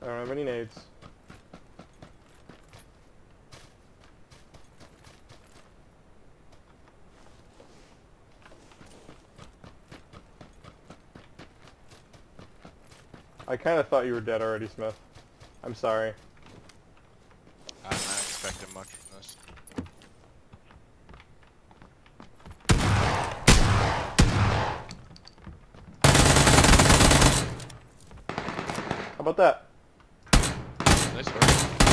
I don't have any nades. I kind of thought you were dead already, Smith. I'm sorry. I'm not expecting much from this. How about that? Nice work.